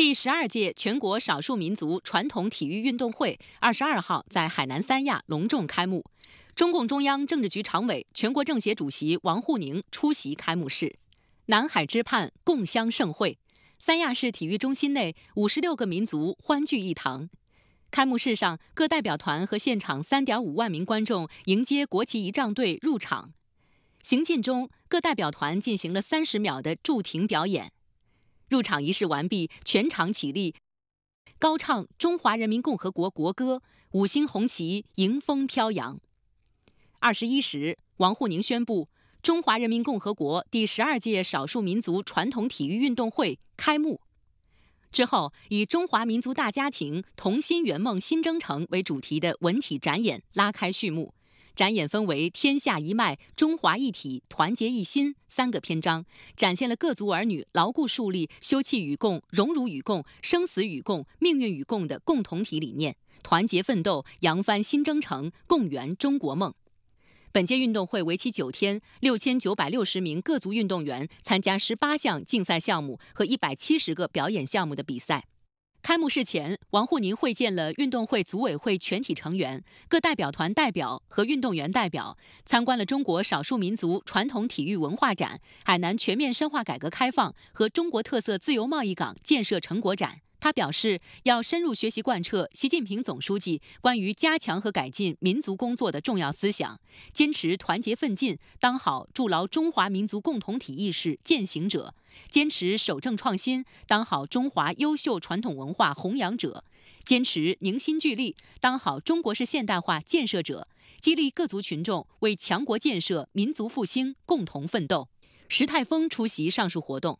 第十二届全国少数民族传统体育运动会二十二号在海南三亚隆重开幕。中共中央政治局常委、全国政协主席王沪宁出席开幕式。南海之畔共襄盛会，三亚市体育中心内五十六个民族欢聚一堂。开幕式上，各代表团和现场三点五万名观众迎接国旗仪仗队入场。行进中，各代表团进行了三十秒的驻停表演。入场仪式完毕，全场起立，高唱中华人民共和国国歌，五星红旗迎风飘扬。二十一时，王沪宁宣布中华人民共和国第十二届少数民族传统体育运动会开幕。之后，以“中华民族大家庭同心圆梦新征程”为主题的文体展演拉开序幕。展演分为“天下一脉，中华一体，团结一心”三个篇章，展现了各族儿女牢固树立休戚与共、荣辱与共、生死与共、命运与共的共同体理念，团结奋斗，扬帆新征程，共圆中国梦。本届运动会为期九天，六千九百六十名各族运动员参加十八项竞赛项目和一百七十个表演项目的比赛。开幕式前，王沪宁会见了运动会组委会全体成员、各代表团代表和运动员代表，参观了中国少数民族传统体育文化展、海南全面深化改革开放和中国特色自由贸易港建设成果展。他表示，要深入学习贯彻习近平总书记关于加强和改进民族工作的重要思想，坚持团结奋进，当好筑牢中华民族共同体意识践行者；坚持守正创新，当好中华优秀传统文化弘扬者；坚持凝心聚力，当好中国式现代化建设者，激励各族群众为强国建设、民族复兴共同奋斗。石泰峰出席上述活动。